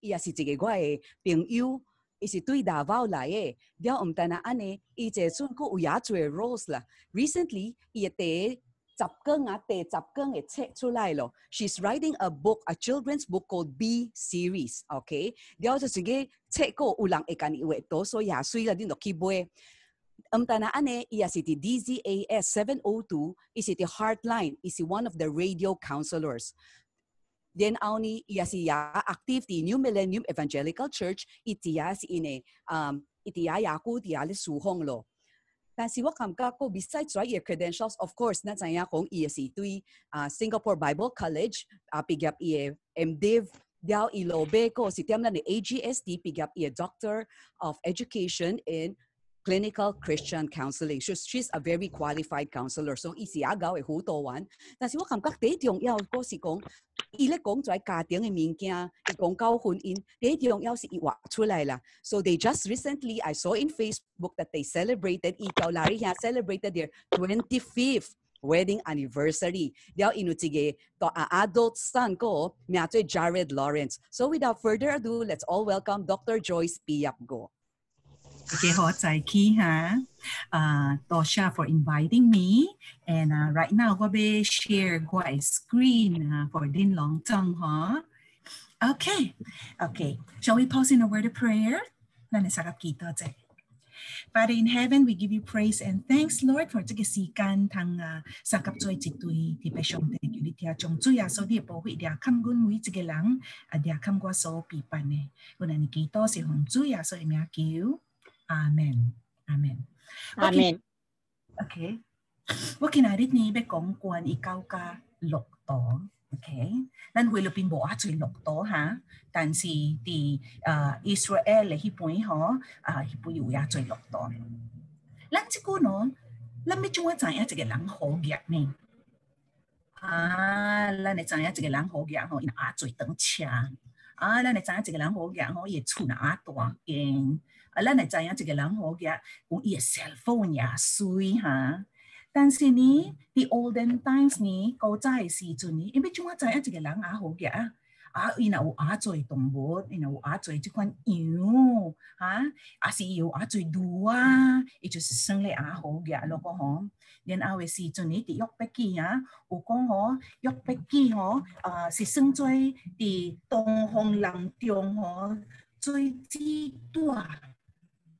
伊也是一个我的朋友，伊是对大包来的。了毋但那安尼，伊这阵佫有也做 roles 啦。Recently，伊第十更啊，第十更嘅册出来咯。She's writing a book, a children's book called B Series. OK，了就是个册个有人会甲你画到，所以也水啦，你落去买。Um, tana ane, iya si DZAS 702, isi ti Heartline, isi one of the radio counselors. Then auni iasiya aktiv di New Millennium Evangelical Church itiya si ine um, itiya yaku tiya suhong lo. But besides right your credentials, of course, na saya kong iya si tui uh, Singapore Bible College uh, pigyap iye MDiv diao ilobe ko si tiam na ni AGSD pigap iye Doctor of Education in clinical Christian counseling. She's, she's a very qualified counselor. So, 伊是也搞会好多玩。但是我感觉第重要嗰是讲，伊咧讲在家庭嘅物件，伊讲到婚姻，第重要是伊画出来啦。So they just recently, I saw in Facebook that they celebrated, 伊到 Larry 遐 celebrated their 25th wedding anniversary. 了因有一个个 adult son 个名做 Jared Lawrence. So without further ado, let's all welcome Dr. Joyce Piap Go. 大家好，在起哈，啊，多谢 for inviting me。And uh, right now 我要 share 我的 screen 啊，for 啲long tongue 哈。Okay, okay. Shall we pause in a word of prayer? 那你撒个祈祷啫。Father in heaven, we give you praise and thanks, Lord, for 这个时间通啊，三甲做一对特别上帝叫你听从主耶稣的保护，掠看阮每一个人，啊掠看我所陪伴的。我哋祈祷是奉主耶稣的名求。 Amen. Amen. Amen. Okay. Wakin arit ni be kong kuan ikaw ka lokto. Okay. Nan huilo pin bo ato lokto ha. Tan si ti uh, Israel hi pui ho uh, hi pui u ato lokto. Lan si kuno lan mi chungwa zai ato ge lang ho gyak ni. Ah, lan ne zai ato ge lang ho gyak ho in ato teng chia. Ah, lan ne zai ato ge lang ho gyak ho ye chu na ato ing. 啊。咱會知影一個人好嘅，講伊嘅 cell phone 也水哈。但是呢，，the olden times 呢，古早嘅時陣呢，因為怎啊知影一個人也好嘅啊？啊，伊若有啊做動物，伊若有啊做即款羊，哈，啊是有啊做鹿啊，伊就是生咧啊好嘅咯個嗬。然後嘅時陣呢，啲約伯記啊，有講嗬，約伯記嗬，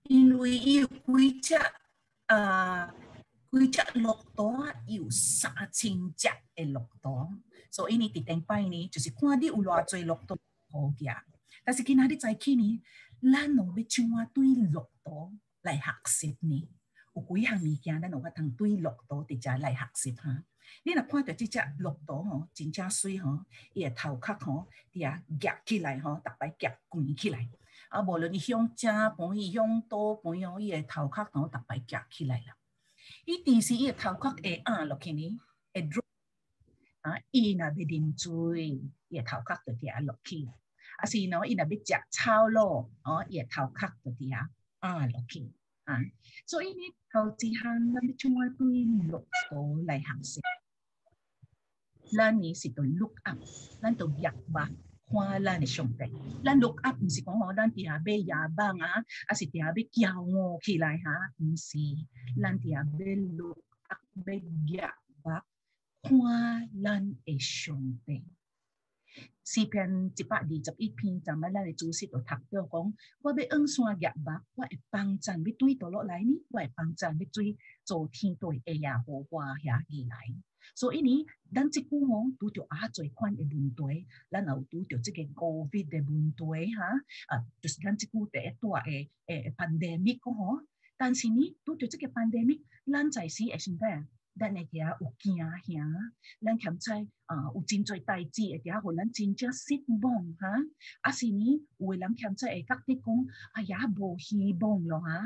因为伊规只啊，规只骆驼有三千只的骆驼，所以你伫顶摆呢，就是看你有偌侪骆驼好行。但是今仔日早起呢，咱拢要怎啊对骆驼来学习呢？有几项物件，咱有法通对骆驼伫遮来学习哈。你若看着即只骆驼吼，真正水吼，伊个头壳吼，伫遐举起来吼，逐摆举卷起来。啊，無論伊向正盤，伊向倒盤哦，伊個頭殼同逐擺夾起來啦。伊第時伊個頭殼會壓落去呢，會 drop 啊，伊若要啉水，伊個頭殼就跌落去。啊是喏，伊若要食草咯，哦，伊個頭殼就跌壓落去。啊，所以呢，頭一項咱要怎啊對綠島來學習？咱呢是對 look up，咱對入吧。看咱的上帝，咱 look up 毋是講吼，咱底下要野望啊，啊是底下要驕傲起来哈，毋是，咱底下要 look up 要野望，看咱的上帝。詩篇一百二十一篇，昨晚咱的主席就讀到讲，我要往山野望，我會幫站要對倒落来呢，我會幫站要對做天對會也好話遐而来。所以呢，咱即久吼拄着啊侪款嘅問題，咱也有拄着即個 COVID 嘅問題哈，啊，就是咱即久第一大嘅誒 pandemic 吼。但是呢，拄着即個 pandemic，咱在時會先咩？咱會遐有驚嚇，咱兼在啊有真濟代志會遐互咱真正失望哈。啊是呢，有誒人兼在會甲你講，啊也無希望咯哈。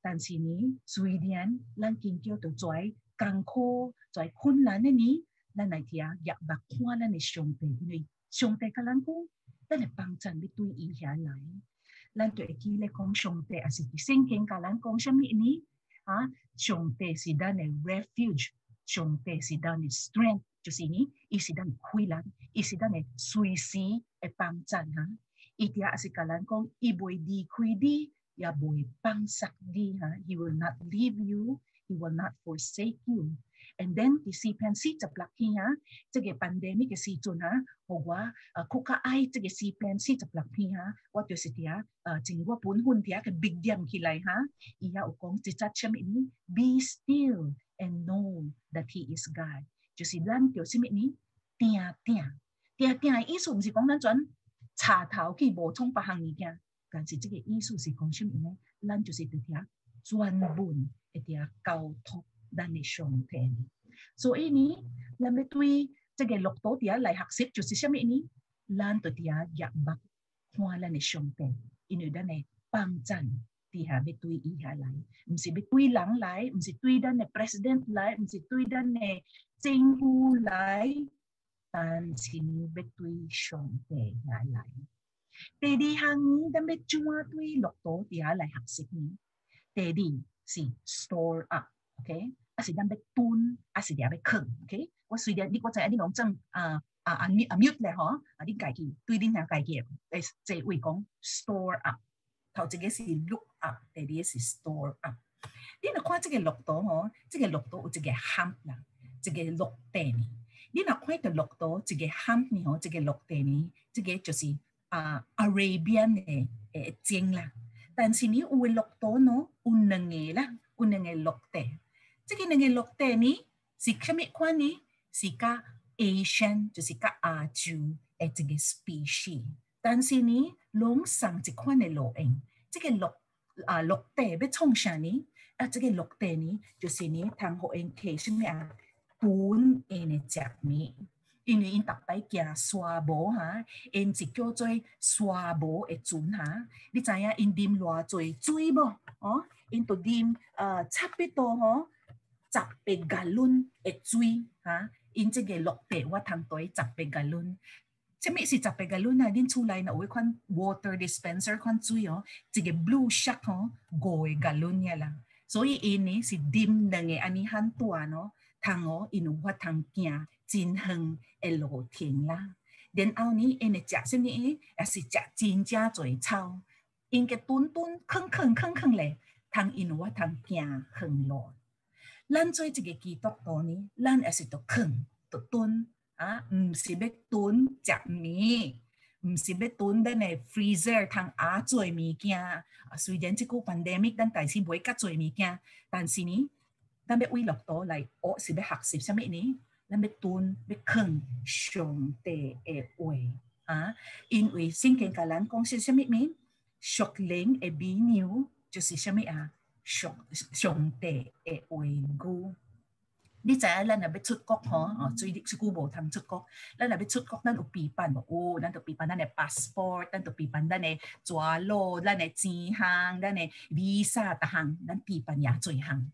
但是呢，雖然咱今叫着跩。艰苦在困难的呢，咱来听入目看咱的上帝，因为上帝甲咱讲，咱会帮助你对伊遐来，咱就会记咧讲上帝，也是伫圣经甲咱讲什么呢？啊，上帝是咱的 refuge，上帝是咱的 strength，就是呢，伊是咱的气力，伊是咱的随时的帮助哈。 伊嗲也是甲咱讲，伊袂离开你，也袂放下你哈。He will not leave you, He will not forsake you. And then tisipan si taplaki ha, tige pandemic si to na, hogwa ah, kuka ai tige sipan si taplaki ha, what yo siti ha, ah, tingwa pun hun big diam kilai ha, iya ukong titacham ini, be still and know that He is God. Just lan tiểu sim ini, tia tia. Tia tia ý sum kong nan chuan, cha ki bo. Kan si tige si kong ini, si chuan bun. dia kau top dan ni shong te ni so ini lam be tui te ge lok to dia lai hak sip chu si shami ni, lan to dia yak bak hwa la ni shong te inu da ne pang chan ti ha be tui i ha lai. M si be tui lang lai, m si tui da president lai, m si tui da ne ching hu lai tan sin be tui shong te ha lai. Te di hang dan be chuma tui lok to dia lai hak sip ni. 是 store up，OK？啊是咱要蹲，啊是掠要藏，OK？我虽然你我知影你讲正啊啊啊 mute 啊 mute 咧吼，啊你家己对恁遐家己诶，即位讲 store up，头一个是 look up，第二个是 store up。你若看即个绿岛吼，即个绿岛有一个坎啦，一个绿地呢。你若看到绿岛一个坎呢吼，一个绿地呢，即个就是啊 Arabian 诶诶景啦。tansini uwelokto no unangela unangelokte. Tiki nangelokte ni si kami kwa ni si ka Asian to si ka Aju et ge species. Tansini long sang ti kwa ne loeng. Tiki lok uh, lokte be tong shani at ge lokte ni to si ni tang ho en ke shin ya bun ene jak ni. 因？为因逐摆行沙漠哈，因是叫做沙漠诶船哈。你知影因啉偌济水无？哦，因都啉呃差不多吼。十八加仑嘅水嚇，因即個落地我通對十八加仑。即咩是十八加仑啊？恁厝內有一款 water dispenser 款水哦，一個 blue shark 哦，五個加仑呀啦。所以因呢是啉兩個安尼很大咯，通哦因有法通行真遠嘅路程啦。然后呢，因會食什麼？也是食真正濟草，因個墩墩坑坑坑坑咧，通因有法通行遠路。咱做一个基督徒呢，咱也是着啃着蹲啊，毋是要蹲食物，毋是要蹲咱诶 freezer 通压做物件。啊，虽然即个 pandemic 咱但是买较做物件，但是呢，咱要为乐岛来学是要学习啥物呢？咱要蹲要啃上帝诶话啊，因为圣经甲咱讲是啥物名？属灵诶美牛就是啥物啊？上上帝嘅话语，你知影咱若要出国吼，哦，最近即久无通出国，咱若要出国，咱有备办无？哦，咱着备办咱嘅 passport，咱着备办咱嘅纸路，咱嘅钱项，咱嘅 visa 逐项，咱备办也最项。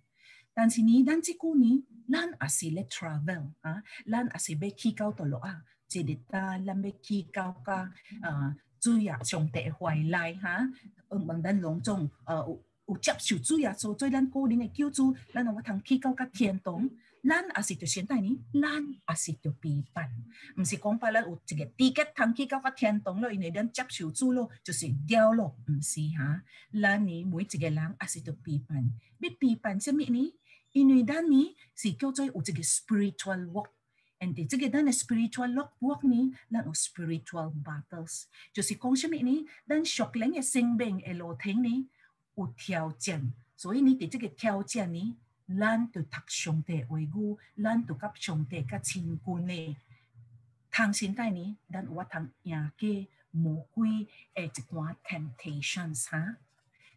但是呢，咱即久呢，咱也是咧 travel 啊，咱也是要去到倒落啊，一日呾咱要去到甲啊，主啊上帝怀内哈，问咱隆重呃。有有接受主耶稣做咱个人的救主，咱有法通去到甲天堂，咱也是着现代呢，咱也是着备办，毋是讲白咱有一个资格通去到甲天堂咯，因为咱接受主咯，就是掉咯，毋是哈？咱呢每一个人也是着备办，要备办什么呢？因为咱呢是叫做有一个 spiritual work，and 伫这个咱的 spiritual work 呢，咱有 spiritual battles，就是讲什么呢？咱属灵的生命的路程呢？有挑战，所以你伫即个挑战呢，咱就读上帝话语，咱就甲上帝甲亲近咧。通心代呢，咱有法通赢过魔鬼诶一寡 temptations 哈。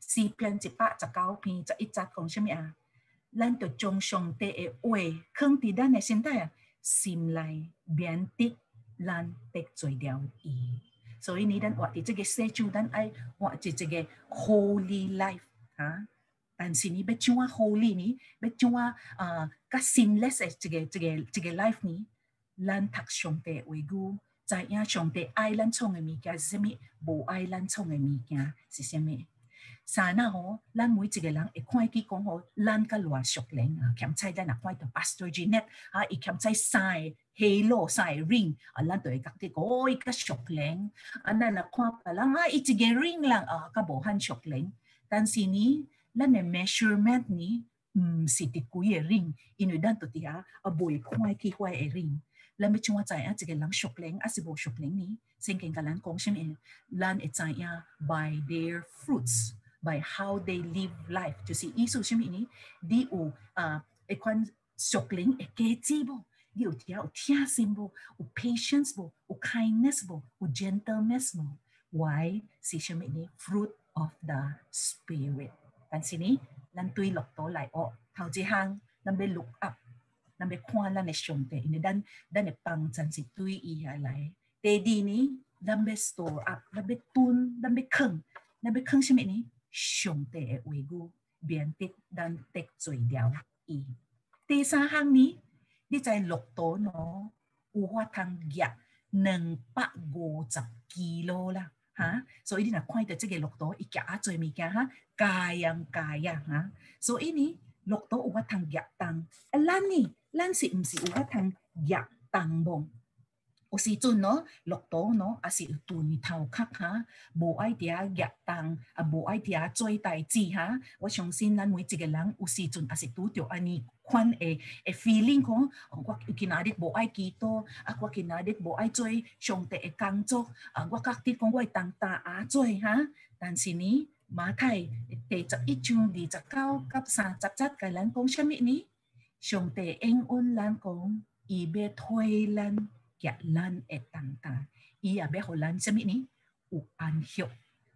诗篇一百十九篇十一节讲什么啊？ 咱就将上帝诶话放伫咱诶心底啊，心内免得咱得罪了伊。所以你等活伫即个世主，咱爱活伫即个 holy life 啊！但是你要怎啊 holy 呢？要怎啊啊甲 sinless 诶即个即个即个 life 呢？咱读上帝话语，知影上帝爱咱创诶物件是啥物，无爱咱创诶物件是啥物。啥那吼，咱每一个人会看去讲吼，咱甲偌熟龄啊，欠菜咱若看到 Pastor Jeanette 啊，伊欠菜三个 halo 三个 ring 啊，咱就会觉得哦，伊较熟龄啊，咱若看别人啊，伊一个 ring 人啊，较无很熟龄，但是呢，咱的 measurement 呢，毋是伫几个 ring，因为咱到底下啊，袂看去遐个 ring。咱要怎我知影一个人熟龄还是无熟龄呢？圣经甲咱讲什么？咱会知影 by their fruits。 by how they live life. To see isu simi ini di u ekwan sokling eketi bo. Di u tia u tia simbo, u patience bo, u kindness bo, u gentleness bo. Why si simi ini fruit of the spirit. Tan sini lan tui lok to lai o thao ji hang nam be look up nam be kwan lan ne shom te ini dan dan ne pang chan si tui i ya lai. Te di ni ดัมเบสโตอัพดัมเบตุนดัมเบคึงดัมเบคึงใช่ไหมนี้ 上帝的话语，免得咱得罪了伊。第三项呢，你在骆驼喏，有法通压两百五十基罗啦，哈！所以你若看到这个骆驼，伊夹啊做物件哈，加样加样哈。所以呢，骆驼有法通压重，啊，咱呢，咱是毋是有法通压重无？有時陣咯，落島咯，也是斷頭殼嚇，無愛啲啊熱當，啊無愛啲啊做代志嚇。我相信咱每一個人有時陣也是拄着安尼款嘅嘅 feeling 講，我今仔日無愛祈禱，啊我今仔日無愛做上帝嘅工作，啊我覺得講我會當打啊做嚇。但是呢，馬太第十一章二十九及三十節甲咱講啥物呢？上帝應允咱講，伊要推咱。夾咱會當當，伊也要互咱什物呢？有安息。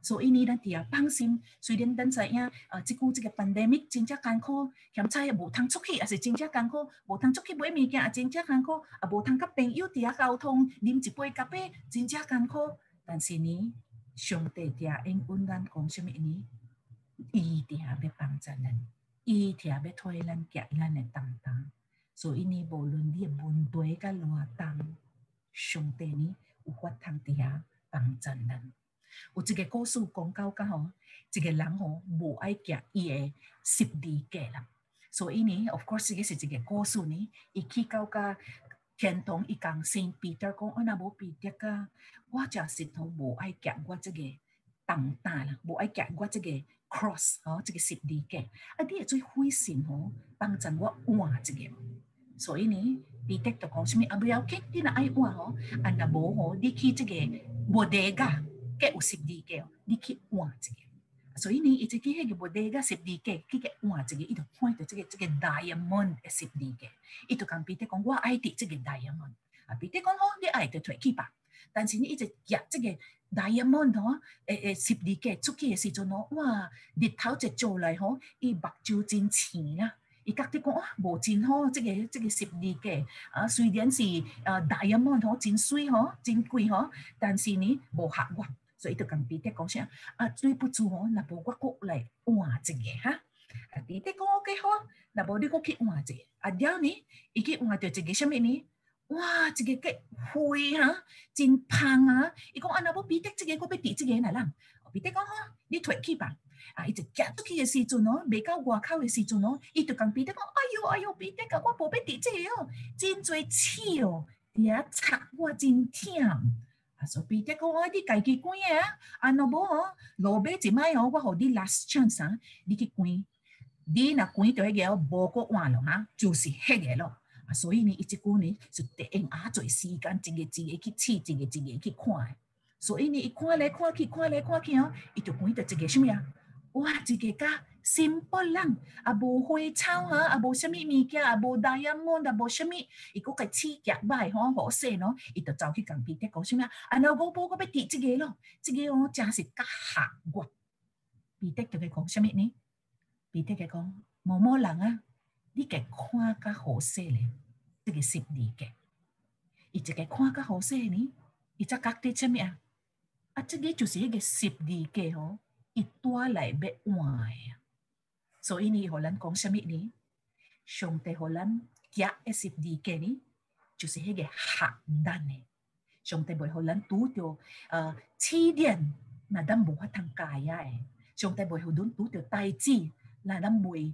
所以呢，咱哋也放心。雖然咱知影，啊，即久即個 pandemic 真正艱苦，嫌菜也無通出去，也是真正艱苦，無通出去買物件也真正艱苦，啊，無通甲朋友伫遐溝通，啉一杯咖啡真正艱苦。但是呢，上帝哋應允咱講什物呢？伊哋要幫助咱，伊哋要推咱夾咱嘅當當。所以呢，無論你嘅問題甲偌重。上帝呢有法通伫遐帮助人。有一个故事讲到講吼，一个人吼无爱行伊个十字架啦，所以呢，of course 呢是一个故事呢，伊去到甲天堂伊講聖彼得讲，我若無彼得啊，我真是都無愛行我即個重擔啦，无爱行我即个 cross 哦，即個十字架，啊，你會做灰心吼，帮助我换一个，所以呢。你得到講什麼？啊，不要緊，你若愛換吼，啊，若無吼，你去即個無地價，計有十字架，你去換一個。所以呢，伊就去迄個無地價十字架，去個換一個，伊就看到即個即個 diamond 嘅十字架，伊就講彼得講，我愛啲即個 diamond。啊，彼得講好，你愛就退去吧。但是呢，伊就入即個 diamond 吼，誒誒十字架出去嘅時陣吼，哇，日頭一照來吼，伊目睭真青啊！伊覺得講啊，無真好，即、這個即、這個十字架啊，雖然是啊大一蚊吼，真水吼，真貴吼，但是呢無合我，所以就同彼得講聲啊，對不住吼，若無我國來換一個哈。啊，彼得講 OK 好，若無你國去換一個。啊，然後呢，伊去換到一個什麼呢？哇，一個嘅灰哈，真胖啊！伊講啊，若無彼得即個我要佇即個來啦。彼得講好，你退去吧。啊！伊就行出去嘅時陣哦，未到外口嘅時陣哦，伊就講彼得講：哎呦哎呦，彼得啊，我無要佇這個哦，真濟刺哦，遐插我真忝。啊，所以彼得講：我你家己關啊，啊若無哦，路尾一擺哦，我互你 last chance 啊，你去關。你若關到迄個哦，無個換咯哈，就是迄個咯。啊，所以呢，伊即句呢，就得用啊濟時間，一個一個去試，一個一個去看。所以呢，伊看來看去，看來看去哦，伊就關到一個什麼啊？哇！一個甲 simple 人，也無花草哈，也無啥物物件，也無 diamond，也無啥物，伊個個刺腳歹吼，好勢咯，伊就走去共彼得讲啥物啊？啊，若我無我要佇即个咯，即個哦真是較合我。彼得就佢講啥物呢？彼得佢講某某人啊，你嘅看較好勢咧，即個十字架，伊一個看較好勢呢，伊則覺得啥物啊？啊，即个就是迄個十字架吼。伊帶來要換啊，所以呢，互咱講啥物呢？上帝互咱夾一十字架呢，就是迄個核彈誒。上帝袂互咱拄着呃試煉，那咱無法通解啊誒。上帝袂互阮拄着代志，咱咱袂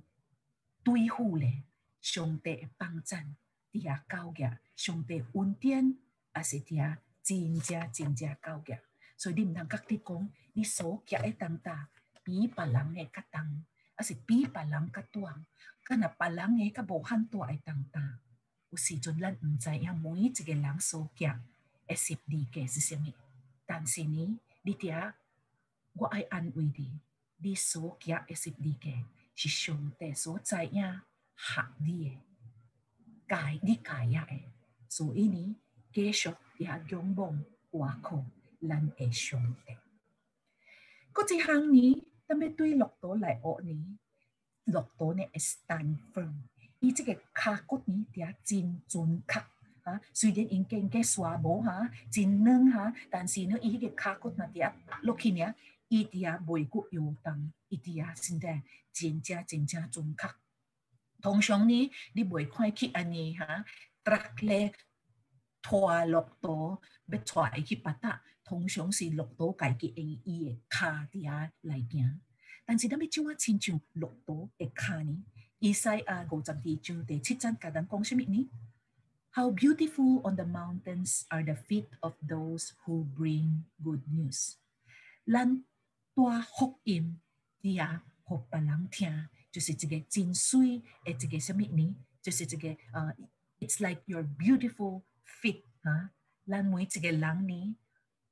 对付咧。上帝诶帮衬，伫遐交业，上帝恩典也是伫遐真正真正交业。所以你毋通甲你讲，你所夹诶重大比别人诶较重，还是比别人较短。敢若别人诶较无限大诶重大，有时阵咱毋知影每一个人所夹诶十字架是啥物。但是呢，你伫遐，我爱安慰你，你所夹诶十字架是上帝所知影。合你诶，解你解呀诶，所以呢，继续也仰望外靠咱诶上帝。嗰一项呢，特别对骆驼来学呢，骆驼呢会 stand firm，伊即个骹骨呢伫遐真准确啊。虽然因经过刷无哈，真软哈，但是呢，伊迄个骹骨若伫遐落去呢，伊伫遐袂骨摇动，伊伫遐现在真正真正准确。通常呢，你袂看去安尼哈，搭咧拖骆驼要带伊去巴达， 通常是骆驼家己用伊诶骹伫遐来行。但是咱要怎啊亲像骆驼诶骹呢？以赛亚五十二章第七章甲咱讲啥物呢？How beautiful on the mountains are the feet of those who bring good news。咱带福音伫遐，互别人听。就是一个真水诶，一个什么呢？就是一个呃，It's like your beautiful feet 啊，咱每一个人呢，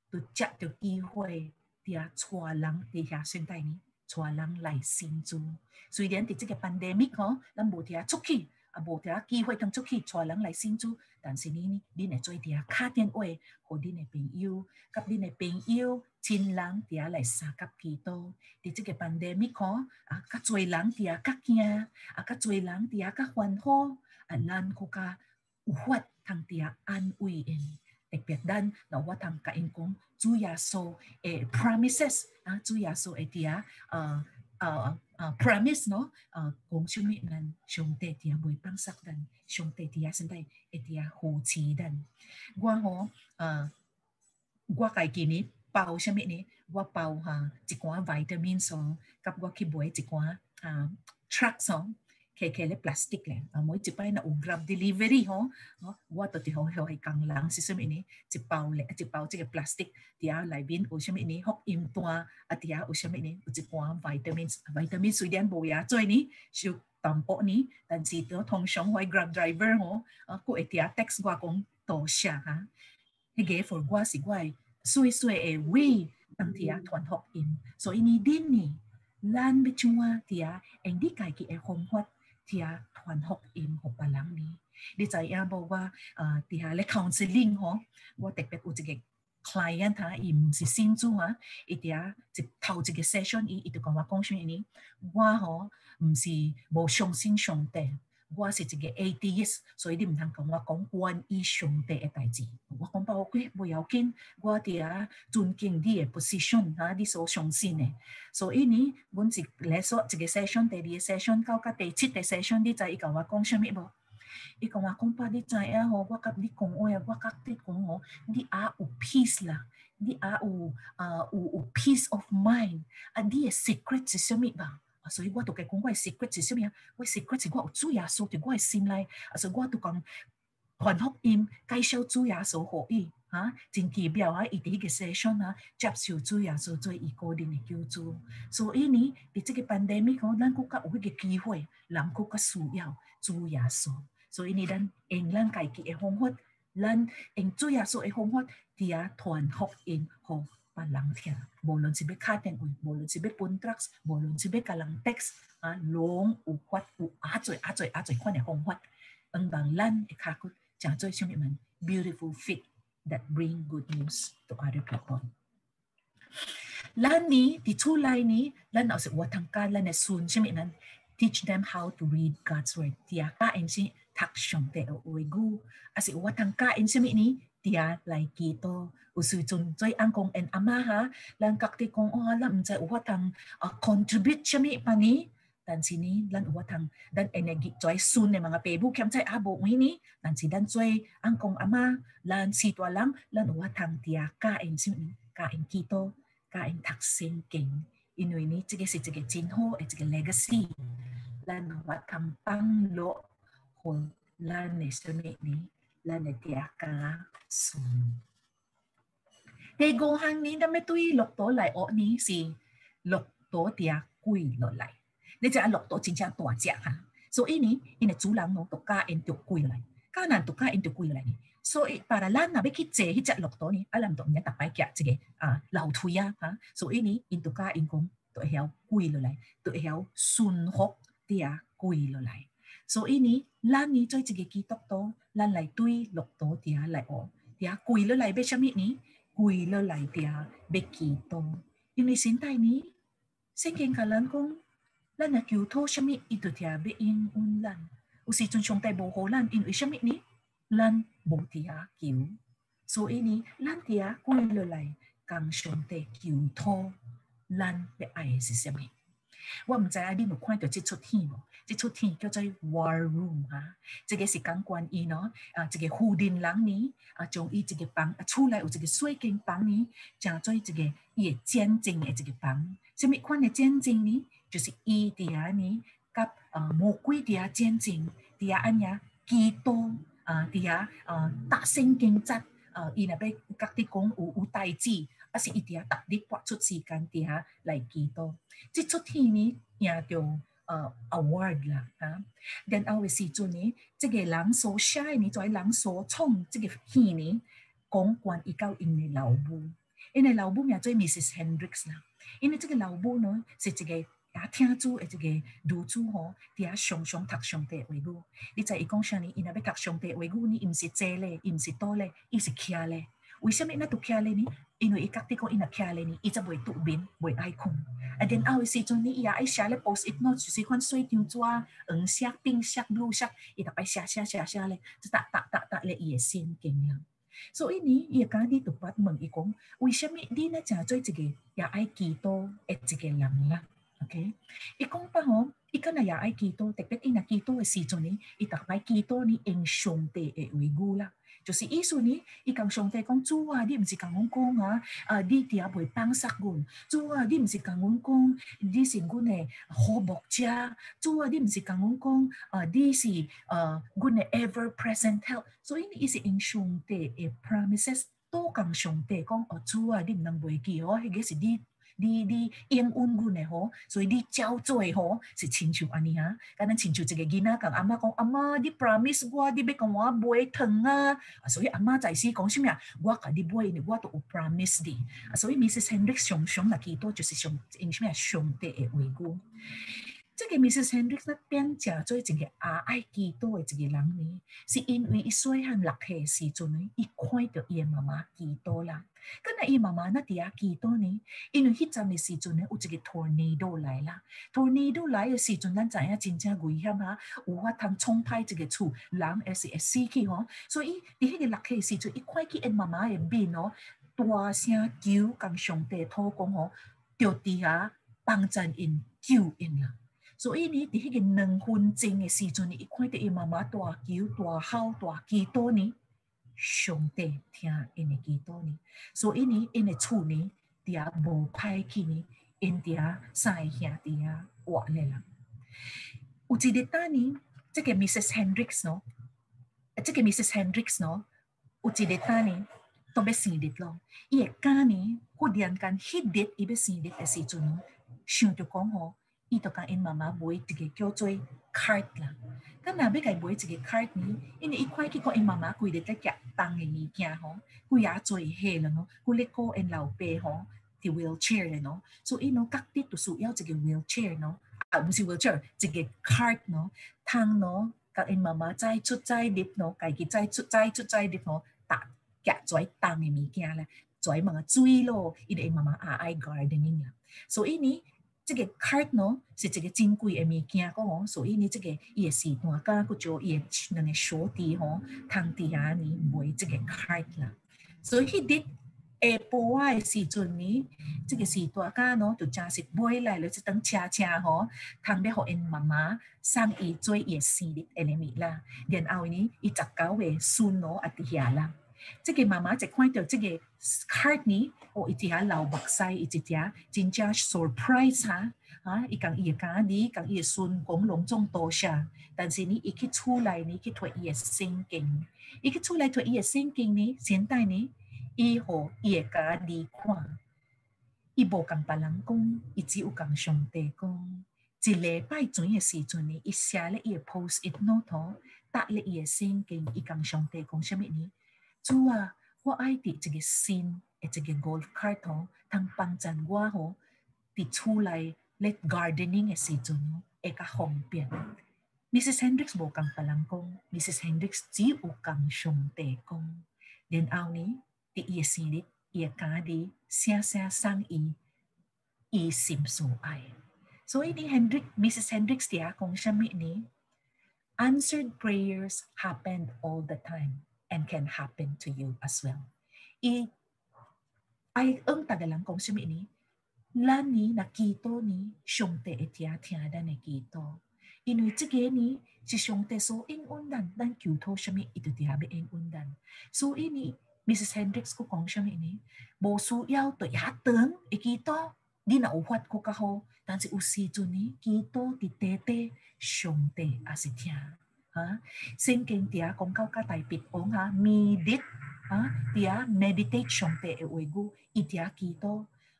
都接到机会，伫遐带人伫遐现代呢，带人来信主。虽然伫这个 pandemic 吼，咱无伫遐出去，啊无伫遐机会通出去带人来信主，但是你呢，恁会做伫遐打电话，互恁诶朋友，甲恁诶朋友。亲人伫遐来相甲祈祷，伫即个 pandemic 吼，啊，较侪人伫遐较惊，啊，较侪人伫遐较烦恼，啊，咱更加有法通伫遐安慰因。đặc biệt đến nó qua thăm các anh cũng Chúa Giêsu e promises. À Chúa Giêsu e tia ờ ờ ờ promise nó ờ cũng chúng mình nên chúng ta tia buổi băng sắc đến chúng ta tia sinh đây e eh, tia hỗ trợ đến qua họ ờ qua cái kỳ này bao xem này qua bao ha chỉ có vitamin sống cặp qua khi buổi chỉ có à track sống khe khe le plastic le a moi chi pai na u grab delivery ho wa to ti ho ho ai kang lang si sem ini chi pau le chi pau chi plastic tia lai bin u sem ini hok im tua a tia u sem ini u chi kwa vitamins vitamins su dian bo ya choi ni shu tampo ni tan si to thong shong hoi grab driver ho ku e tia text gwa kong to sha ha hege for gwa si gwa sui sui e we tam tia thon hok im so ini din ni lan bichua tia engdi kai ki e hom hot ที่ทวนหกอิมหกปาลังนี้ดีใจอาบอกว่าเอ่อที่เล็กคอนซลลิ่งฮะว่าเด็กเป็นอุจเกก client ฮะอิมสิซินจูฮะอีเดียจิบเท่าจิกเซสชันอีอีตัวกองว่ากงชุนนี้ว่าฮะไม่สิบ่ชงสินชงแต 我是一个 ADS，所以你唔通同我讲关于上帝嘅代志。我讲包括不要紧，我哋啊尊敬你嘅 position 哈，你所相信嘅。所以呢，阮一来说一个 session，第二个 session 到甲第七个 session，你知伊甲我讲啥物无？伊甲我讲，爸，你知影吼？我甲你讲话啊，我甲你讲吼，你也有 peace 啦，你也有啊有有 peace of mind，啊，你诶 secret 是啥物吧？所以我都甲讲，我 secret 是啥物啊？我 secret 是我有主耶稣伫我诶心内，啊，所以我都讲传福音，介绍主耶稣互伊，哈，真奇妙啊！伊伫迄个 session 啊，接受主耶稣做伊个人诶救主。所以呢，伫即个 pandemic 吼，咱更加有迄个机会，人更加需要主耶稣。所以呢，咱用咱家己诶方法，咱用主耶稣诶方法，伫遐传福音互。palangya. Bolon si bekaten uy, bolon si bepuntrax, bolon si bekalang text, a long u kwat u azoy azoy azoy kwan e hong wat. Ang bang lan e kakut, jang zoy siyong iman, beautiful fit that bring good news to other people. ล้านนี้ที่ทูไลนี้ล้านเอาสิว่าทางการล้านในซูนใช่ไหมนั้น teach them how to read God's word ที่อาก้าเองสิทักชมแต่เอาไว้กูอาสิว่าทางการเองใช่ไหมนี้ dia lai ki to u su chun choi ang kong en ama ha lan kak ti kong o lam cha u watang a contribute chami pani dan sini lan u watang dan energy choi sun ne mga pebu kem chai abo ngi ni dan si dan choi ang kong ama lan si to lang lan u watang tia ka en sim ka en ki to ka en thak sen king inui ni chige si chige chin ho e chige legacy lan u watang pang lo hol lan ne sami ni lanetya ka sun. Tego hang ni da me tui lok to lai o ni si lok to tia kui lo lai. Ni ja lok to chin cha tua cha ha. So ini ini chu lang no to ka en to kui lai. Ka nan to ka en to kui lai ni. So para lan na be ki che hi cha lok to ni alam to nya ta pai kya che a lau thu ya ha. So ini in to ka in kong to heo kui lo lai. To heo sun hok tia kui lo lai. 所以呢，咱呢做一个基督徒，咱来对骆驼爹来学，爹跪落来要虾米呢？跪落来爹要祈祷，因为现代呢，圣经甲咱讲，咱若求讨虾米，伊就听要应允咱。有时阵上帝无互咱，因为虾米呢？咱无伫遐求，所以呢，咱伫遐跪落来，向上帝求托，咱要爱的是啥物？我毋知影你有看到即出片无？即出片叫做 War Room 啊，这个是讲关于喏啊，一个富人人呢啊，将伊一个房啊厝内有一个水晶房呢，成做一个伊诶见证的一个房。什物款的见证呢？就是伊伫遐呢，甲啊魔鬼伫遐见证，伫遐安样基督。啊！伫遐啊，大声竞争啊，伊若要甲你讲有有代志，是伊伫遐逐日拨出时间伫遐来祈祷。即出天呢，赢着呃 award 啦，哈。然后诶时阵呢，即个人所写呢，就系人所创即个戏呢，讲关于到因诶老母，因诶老母名做 Mrs. Hendricks 啦。因为即个老母呢，是一个。也听主诶，一个女主吼，伫遐常常读上帝话语。你知伊讲啥呢？伊若要读上帝话语呢，伊毋是坐咧，伊毋是倒咧，伊是徛咧。为什么那都漂亮呢？因为伊觉得讲伊若漂亮呢，伊则袂拄眠，袂爱困。啊，然后诶时阵呢，伊也爱写咧，post it note，就是款水张纸、黄色、冰色、绿色，伊逐摆写写写写咧，就哒哒哒哒咧伊诶心经了。所以呢，伊讲你独白问伊讲，为什么你呢诚做一个也爱祈祷诶一个人啦？OK，伊讲法吼，伊敢若也爱祈祷，特别伊若祈祷诶时阵呢，伊逐摆祈祷呢用上帝诶话语啦，就是意思呢，伊讲上帝讲主啊，你毋是甲阮讲啊，啊，你伫遐袂放杀阮，主啊，你毋是甲阮讲，你是阮诶好牧者，主啊，你毋是甲阮讲，啊，你是呃阮诶 ever present help，所以伊是用上帝诶 promises 都讲上帝讲，哦，主啊，你毋能袂记哦，迄个是你。你你应允阮诶吼，所以你照做吼是亲像安尼啊，敢若亲像一个囡仔甲阿嬷讲，阿嬷你 promise 我，你要共我买糖啊，所以阿嬷在时讲啥物啊？我甲你买，我都有 promise 你，啊所以 Mrs. Henry 常常来祈祷就是上用啥物啊？上帝诶话语。这个 Mrs. Hendricks，变成做一个也爱祈祷的一个人呢，是因为伊细汉六岁时阵呢，伊看到伊妈妈祈祷啦。跟那伊妈妈那伫遐祈祷呢，因为迄阵的时阵呢，有一个 tornado 来啦。tornado 来的时阵，咱知影真正危险啊，有法通冲歹一个厝，人也是会死去吼。所以伫迄个六岁的时阵，伊看见因妈妈的面哦，大声叫，跟上帝祷告吼，就伫遐帮助因救因啦。所以呢，伫迄个两分钟的时阵呢，伊看到伊妈妈大叫、大吼、大祈祷呢，上帝听因的祈祷呢，所以呢，因的厝呢，伫遐无歹去呢，因伫遐三个兄弟啊活咧啦。有一日当呢，这个 Mrs. Hendricks 喏，这个 Mrs. Hendricks 喏，有一日当呢，都要生日咯。伊会讲呢，忽然间迄日伊要生日的时阵，想着讲吼。伊就甲因妈妈买一个叫做 card 啦。咁若要甲伊买一个 card 呢？因为伊看去看因妈妈规日在夹重的物件吼，规也做下了喏，规日顾因老爸吼，伫 wheelchair 咧喏，所以喏，各地都需要一个 wheelchair 喏，啊，毋是 wheelchair，一个 card 喏，通喏，甲因妈妈再出再入喏，家己再出再出再入喏，搭夹做重的物件咧，做问水咯，伊哋因妈妈也爱 gardening 啦，所以呢。这个 card 喏，是一个珍贵的物件，讲哦，所以呢，这个伊也是大家佮做伊两个小弟吼，通底下呢买这个 card 啦。所以迄日下晡啊的时阵呢，这个是大家喏就真是买来了这等车车吼，通要互因妈妈送伊做伊生日的礼物啦。然后呢，伊十九个孙喏也伫遐啦。即个妈妈就看到即个 card 呢，哦，伊伫遐流目屎，一条真正 surprise 哈，啊，伊讲伊家己讲伊孙讲隆重多谢，但是呢，伊去厝内呢去脱伊诶圣经，伊去厝内脱伊诶圣经呢，现代呢，伊互伊诶家己看，伊无共别人讲，伊只有共上帝讲。一礼拜前嘅时阵呢，伊寫咧伊嘅 post it note，搭咧伊嘅聖經，伊講上帝讲啥物呢？chua wa ai ti chige sin e chige gold kartong thang pangchan wa ho ti chu lai let gardening e si chunu e ka hong pian Mrs. Hendricks bo kang palang kong, Mrs. Hendricks ji u kang shong te kong. Den aw ni, ti iya sirit, iya ka di, siya siya sang i, i sim su ay. So ini Hendrick, Mrs. Hendricks tiya kong siyami ni, answered prayers happened all the time. And can happen to you as well. I ay ang tagalang kung siya ni, lani nakito ni siyongte etia tiada nakito. Inoy tige ni si siyongte so ing undan dan kyuto siya mi ito tiabe ing undan. So ini Mrs. Hendricks ko kung siya ni, bo su yaw to yateng ikito di na uwat ko kaho 但是有時陣呢，基督佇 ha thinking tia kong kau ka tai pit ong ha mi dit ha tia meditation te e uigu i tia kito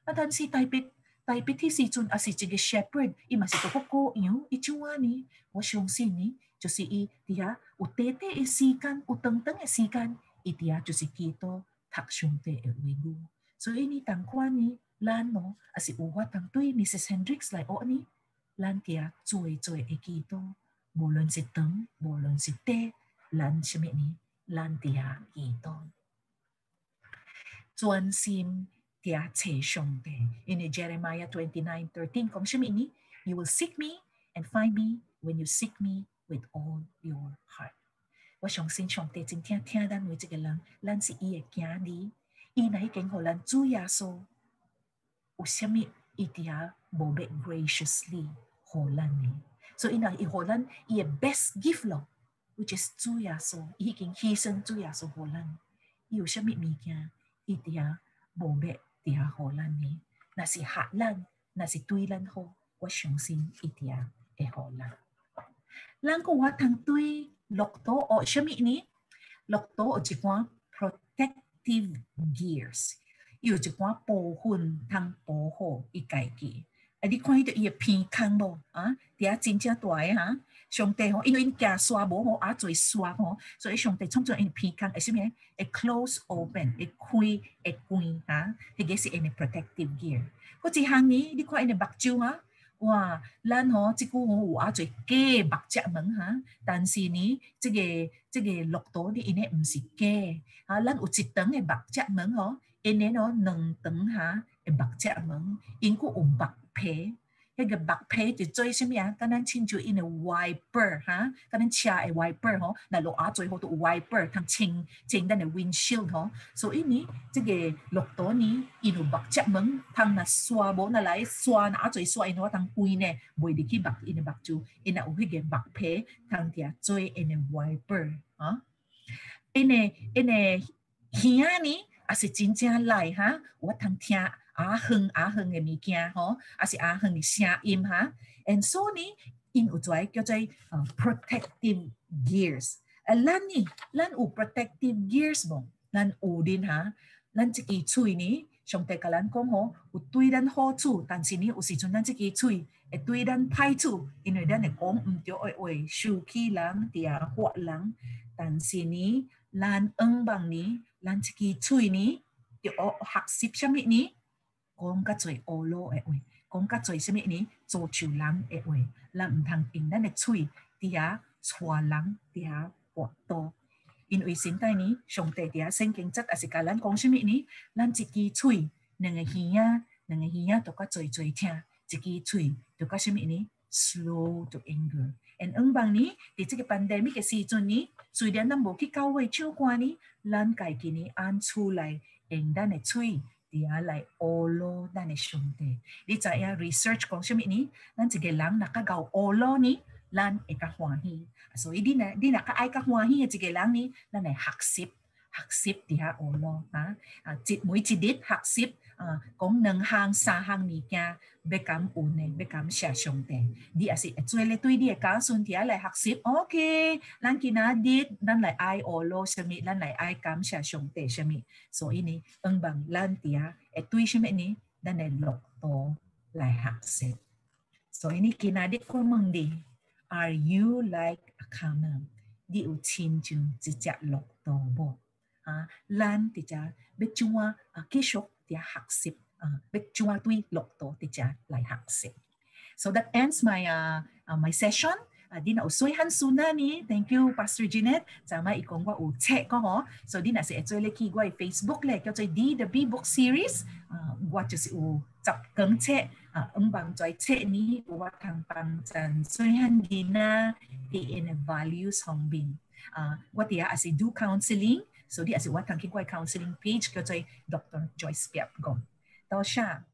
atan si tai pit tai pit si chun asicige shepherd i masito ko yu i chuani wa shong si ni cho si i tia utete e sikan utengteng e sikan i tia cho si kito thak shong te e uigu so ini tangkwani lan no asi uwa tang tui Mrs Hendricks lai o ni lan tia chui chui e kito to vô luận si teng vô luận si te lan chi mẹ ni lan tia ki to chuan sim tia che shong te in Jeremiah 29:13 kom shi mẹ ni you will seek me and find me when you seek me with all your heart 我相信上帝真听听咱每一个人，咱是伊嘅囝儿，伊乃已经互咱主耶稣有啥物伊伫遐无要 graciously 互咱呢？ 所以呢，伊互咱伊嘅 best gift 咯，which is 主耶稣，伊已经牺牲主耶稣互咱。伊有啥物物件，伊伫遐无要伫遐互咱呢？若是吓咱，若是对咱好，我相信伊伫遐会互咱。咱个我通对骆驼学啥物呢？骆驼有一寡 protective gears。有一寡部分通保护伊家己。 啊，你看迄个伊个鼻孔无？啊，伫遐真正大个哈。上帝吼，因为因惊刷无吼，啊做刷吼，所以上帝创造因鼻孔会啥物？会 close open，会开会关哈。迄个是因个 protective gear。嗰一项呢，你看因个目睭啊，哇，咱吼即句吼有啊做假目只门哈，但是呢，即个即个骆驼呢，因个毋是假，啊，咱有一长个目只门吼。因呢咯两长哈诶目只门，因佫有目皮，迄个目皮就做啥物啊？敢咱亲像因诶 wiper 哈，敢咱车诶 wiper 吼，那落啊最后都有 wiper 通清清咱诶 windshield 吼。所以呢，即个骆驼呢，因有目只门，通若刷无若来刷啊最刷，因我通关呢，袂入去目因诶目睭，因若有迄个目皮通伫做因诶 wiper 啊，因诶因诶耳呢？也是真正来哈，我通听 阿哼阿哼嘅物件吼，也是阿哼嘅声音哈。And so 呢，因有做叫做呃 protective gears。啊，咱呢，咱有 protective gears 无？咱有恁哈，咱即支喙呢，上帝甲咱讲吼，有对咱好处，但是呢，有时阵咱即支喙会对咱歹处，因为咱会讲毋对嘅话，受气人，伫遐发人。但是呢，咱恩望呢？咱即支喙呢，要学习啥物呢？ 讲较侪乌鲁诶话，讲较侪啥物呢？做树人诶话，咱毋通用咱诶喙伫遐带人伫遐活多。因为现代呢，上帝伫遐圣经则也是甲咱讲啥物呢？咱一支喙，两个耳仔，两个耳仔都较侪侪听，一支喙都较啥物呢？Slow to anger。and 恩邦呢，伫即个 pandemic 嘅时阵呢，虽然咱无去教会唱歌呢，咱家己呢按厝内用咱嘅喙，dia alai olo dan eh, esyong te. Di saya research kong siyam ini, nan sige lang nakagaw olo ni, lan eh, e kahwahi. So, di na, di na kaay kahwahi at sige lang ni, lan e haksip. Haksip di ha olo. Ha? Uh, mui cidit haksip, uh, kung nang hang sa hang ni kya bekam une bekam siya siyong te di asi actually tuy di ka sun tia lai haksip okay lan kinadit lan lai ai olo siyami lan lai ai kam siya siyong te siyami so ini ang bang lan tia et tuy siyami ni dan lai lok to lai haksip so ini kinadit ko mong di are you like a camel? Di u chin chung chi cha lok to bo ha lan ti cha be chung wa ki thì học 习 biết chua tuy lục tổ thì chả lại học 习 so that ends my uh, uh, my session. Uh, Dina usui han sunani thank you pastor Jeanette sama dạ ikong wa u che ko ho so Dina sẽ chơi le ki gwa facebook le kyo chơi đi the b book series. À, wa chơi si u tập cứng che ung bang chơi che ni wa thang bang chan sui han Dina thì in values hong bin wa tia as do counseling. So di asi watang kikwai counseling page ko tay Dr. Joyce Piap Gong. Tao siya,